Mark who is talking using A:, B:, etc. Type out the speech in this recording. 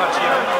A: Partido.